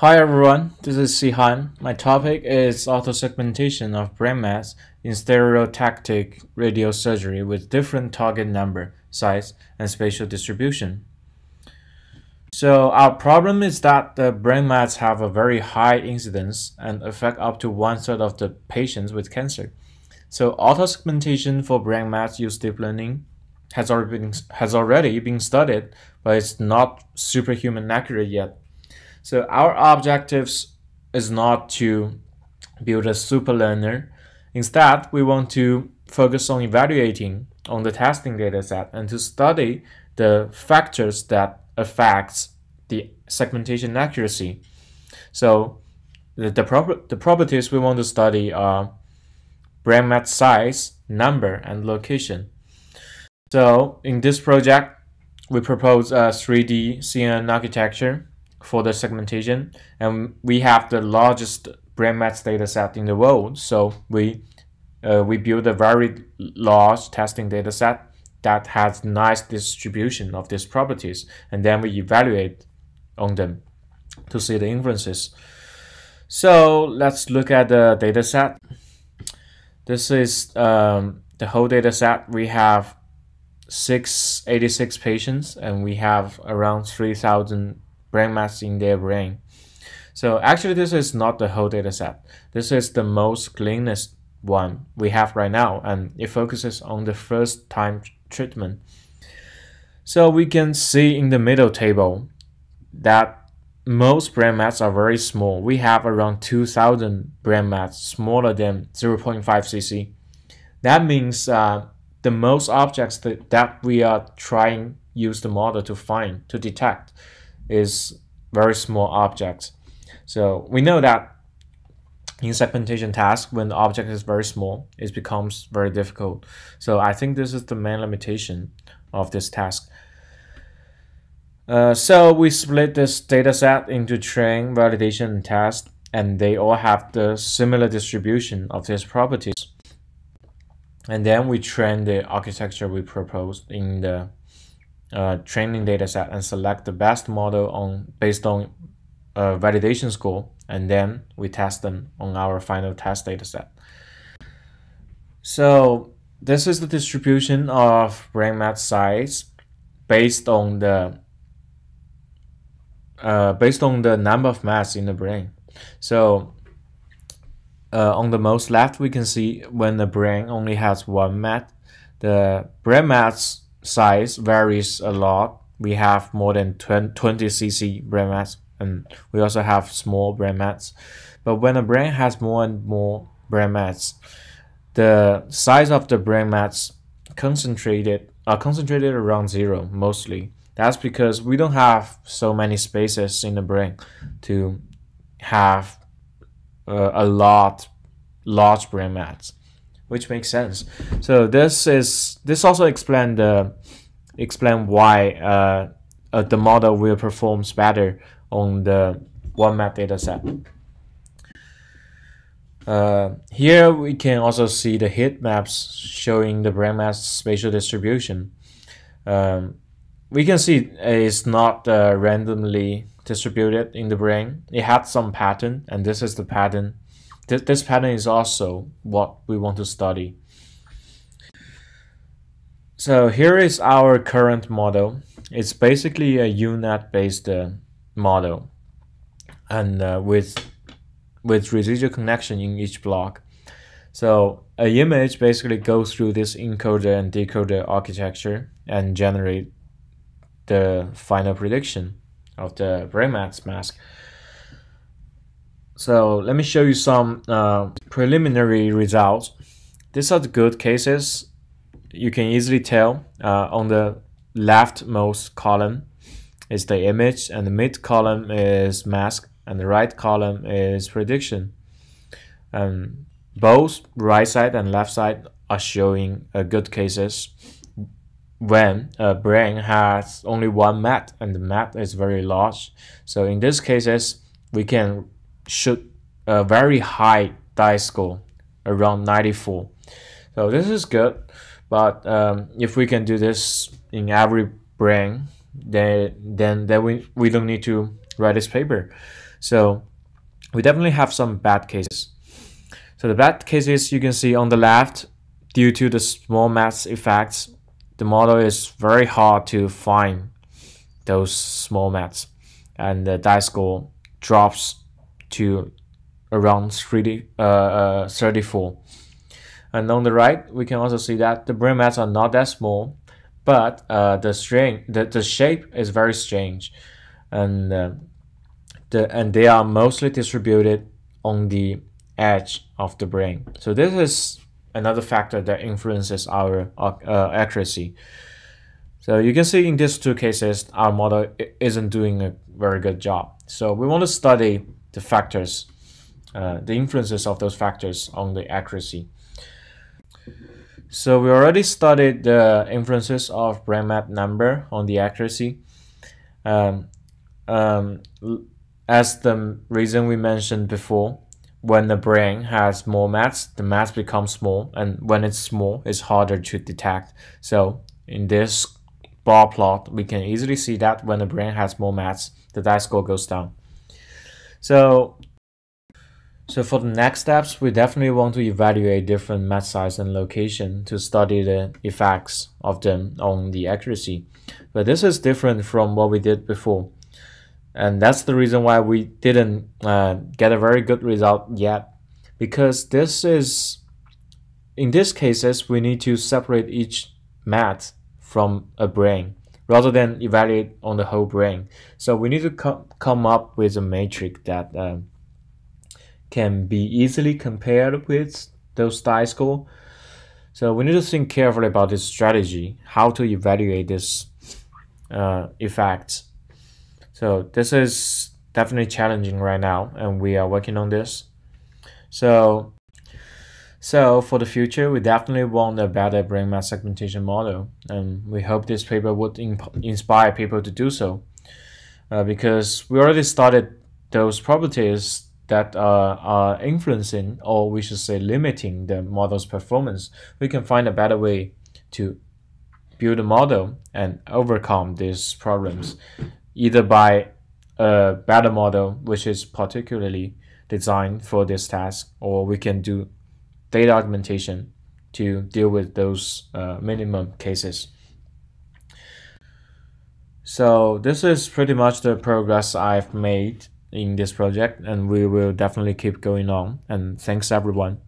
Hi everyone, this is Sihan. My topic is autosegmentation of brain mets in stereotactic radiosurgery with different target number, size, and spatial distribution. So our problem is that the brain mets have a very high incidence and affect up to one third of the patients with cancer. So autosegmentation for brain mets use deep learning has already been, has already been studied, but it's not superhuman accurate yet. So our objectives is not to build a super learner. Instead, we want to focus on evaluating on the testing dataset and to study the factors that affects the segmentation accuracy. So the, the, prop the properties we want to study are brain mets size, number, and location. So in this project, we propose a 3D CNN architecture for the segmentation. And we have the largest brain mets data set in the world. So we uh, we build a very large testing data set that has nice distribution of these properties. And then we evaluate on them to see the inferences. So let's look at the data set. This is um, the whole data set. We have 686 patients and we have around 3000 brain mets in their brain. So actually this is not the whole data set. This is the most cleanest one we have right now and it focuses on the first time treatment. So we can see in the middle table that most brain mets are very small. We have around 2000 brain mets smaller than 0.5 cc. That means uh, the most objects that, that we are trying use the model to find, to detect is very small objects. So we know that in segmentation task, when the object is very small, it becomes very difficult. So I think this is the main limitation of this task. Uh, so we split this data set into train, validation, and test, and they all have the similar distribution of these properties. And then we train the architecture we proposed in the uh, training data set and select the best model on based on a uh, validation score and then we test them on our final test data set. So this is the distribution of brain mets size based on the uh, based on the number of mets in the brain. So uh, on the most left, we can see when the brain only has one met, the brain mets size varies a lot. We have more than 20 cc brain mets and we also have small brain mets. But when a brain has more and more brain mets, the size of the brain mets concentrated are concentrated around zero mostly. That's because we don't have so many spaces in the brain to have uh, a lot large brain mets which makes sense. So this is this also explain the explain why uh, uh, the model will performs better on the one map data set. Uh, here we can also see the heat maps showing the brain mets spatial distribution. Um, we can see it's not uh, randomly distributed in the brain. It had some pattern, and this is the pattern Th this pattern is also what we want to study. So here is our current model. It's basically a UNet-based uh, model, and uh, with with residual connection in each block. So a image basically goes through this encoder and decoder architecture and generate the final prediction of the brain mask. So let me show you some uh, preliminary results. These are the good cases. You can easily tell uh, on the leftmost column is the image and the mid column is mask and the right column is prediction. Um, both right side and left side are showing uh, good cases when a brain has only one met and the met is very large. So in these cases, we can should a very high dice score around 94 so this is good but um, if we can do this in every brain then then then we, we don't need to write this paper. So we definitely have some bad cases. So the bad cases you can see on the left, due to the small mass effects, the model is very hard to find those small mets and the dice-score drops to around 30, uh, uh, 34. And on the right, we can also see that the brain mets are not that small, but uh, the string, the, the shape is very strange, and uh, the and they are mostly distributed on the edge of the brain. So this is another factor that influences our uh, accuracy. So you can see in these two cases, our model isn't doing a very good job. So we want to study the factors, uh, the influences of those factors on the accuracy. So we already studied the influences of brain map number on the accuracy. Um, um, as the reason we mentioned before, when the brain has more mets, the mets become small, and when it's small, it's harder to detect. So in this bar plot, we can easily see that when the brain has more mets, the dice score goes down. So, so for the next steps, we definitely want to evaluate different met size and location to study the effects of them on the accuracy. But this is different from what we did before. And that's the reason why we didn't uh, get a very good result yet. Because this is in these cases we need to separate each met from a brain rather than evaluate on the whole brain. So we need to co come up with a matrix that uh, can be easily compared with those dice score. So we need to think carefully about this strategy how to evaluate this uh, effects so this is definitely challenging right now, and we are working on this. So, so for the future, we definitely want a better brain mets segmentation model, and we hope this paper would inspire people to do so, uh, because we already started those properties that uh, are influencing, or we should say limiting the model's performance. We can find a better way to build a model and overcome these problems either by a better model which is particularly designed for this task or we can do data augmentation to deal with those uh, minimum cases. So this is pretty much the progress I've made in this project and we will definitely keep going on and thanks everyone.